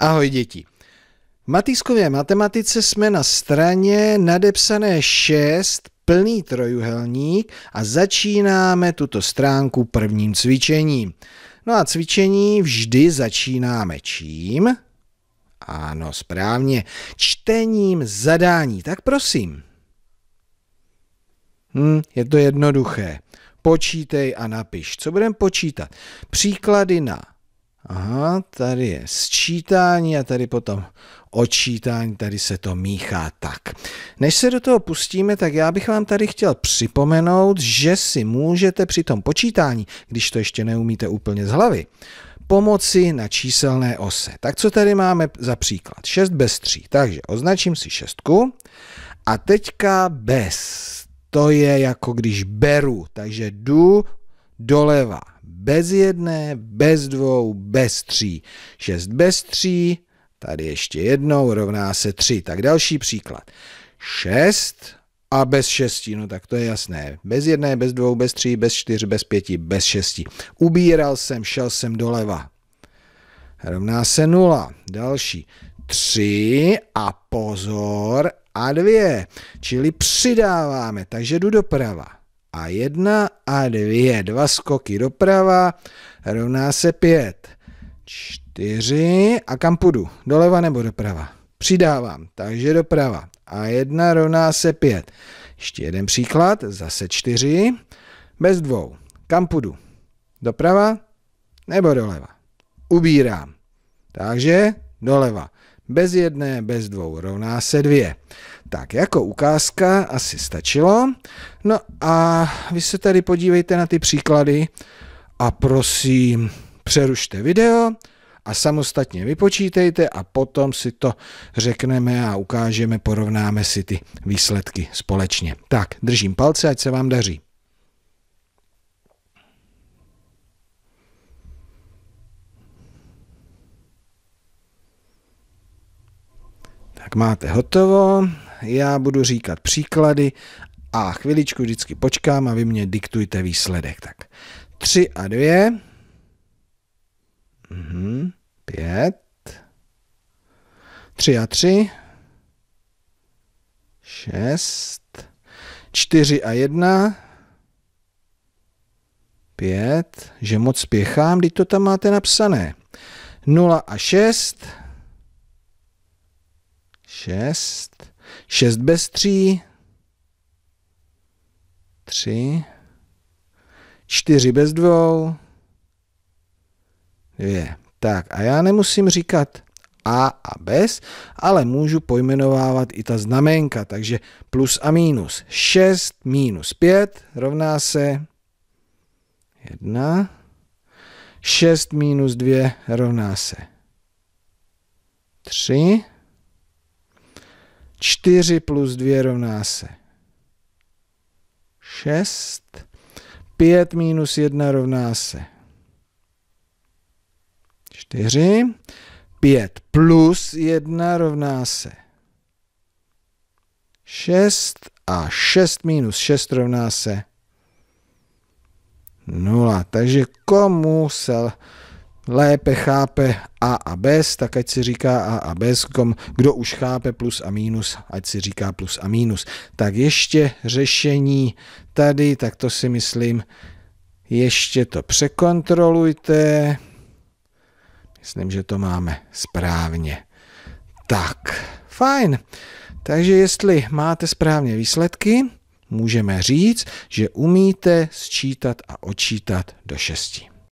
Ahoj děti. V matýskové matematice jsme na straně nadepsané 6, plný trojuhelník a začínáme tuto stránku prvním cvičením. No a cvičení vždy začínáme čím? Ano, správně, čtením zadání. Tak prosím. Hm, je to jednoduché. Počítej a napiš. Co budeme počítat? Příklady na Aha, tady je sčítání a tady potom odčítání, tady se to míchá tak. Než se do toho pustíme, tak já bych vám tady chtěl připomenout, že si můžete při tom počítání, když to ještě neumíte úplně z hlavy, pomoci na číselné ose. Tak co tady máme za příklad? 6 bez 3. Takže označím si šestku a teďka bez. To je jako když beru, takže jdu doleva bez jedné, bez dvou, bez tří. Šest bez tří, tady ještě jednou, rovná se tři. Tak další příklad. Šest a bez šesti, no tak to je jasné. Bez jedné, bez dvou, bez tří, bez čtyř, bez pěti, bez šesti. Ubíral jsem, šel jsem doleva. Rovná se nula. Další. Tři a pozor a dvě. Čili přidáváme, takže jdu doprava a jedna a dvě. Dva skoky doprava rovná se pět. Čtyři a kam půjdu? Doleva nebo doprava? Přidávám, takže doprava. A jedna rovná se pět. Ještě jeden příklad, zase čtyři. Bez dvou. Kam půjdu? Doprava nebo doleva? Ubírám. Takže doleva. Bez jedné, bez dvou rovná se dvě. Tak jako ukázka asi stačilo. No a vy se tady podívejte na ty příklady a prosím přerušte video a samostatně vypočítejte a potom si to řekneme a ukážeme, porovnáme si ty výsledky společně. Tak, držím palce, ať se vám daří. Tak máte hotovo, já budu říkat příklady a chviličku vždycky počkám a vy mě diktujte výsledek. Tak. 3 a 2, mhm, 5, 3 a 3, 6, 4 a 1, 5, že moc spěchám, když to tam máte napsané. 0 a 6, 6, 6 bez 3, 3, 4 bez 2, 2. Tak a já nemusím říkat a a bez, ale můžu pojmenovávat i ta znamenka, takže plus a minus. 6 minus 5 rovná se 1. 6 minus 2 rovná se 3. 4 plus 2 rovná se 6. 5 minus 1 rovná se 4. 5 plus 1 rovná se 6 a 6 minus 6 rovná se 0. Takže komu se lépe chápe A a bez, tak ať si říká A a bez. Kdo už chápe plus a minus, ať si říká plus a minus. Tak ještě řešení tady, tak to si myslím, ještě to překontrolujte. Myslím, že to máme správně. Tak, fajn. Takže jestli máte správně výsledky, můžeme říct, že umíte sčítat a odčítat do šesti.